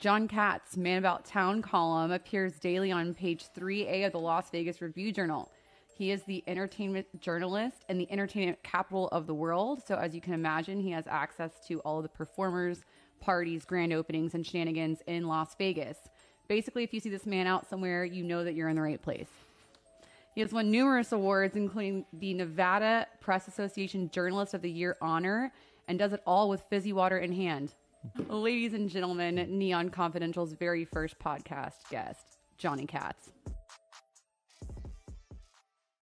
John Katz, Man About Town column, appears daily on page 3A of the Las Vegas Review Journal. He is the entertainment journalist and the entertainment capital of the world. So, as you can imagine, he has access to all of the performers, parties, grand openings, and shenanigans in Las Vegas. Basically, if you see this man out somewhere, you know that you're in the right place. He has won numerous awards, including the Nevada Press Association Journalist of the Year honor, and does it all with fizzy water in hand. Ladies and gentlemen, Neon Confidential's very first podcast guest, Johnny Kats.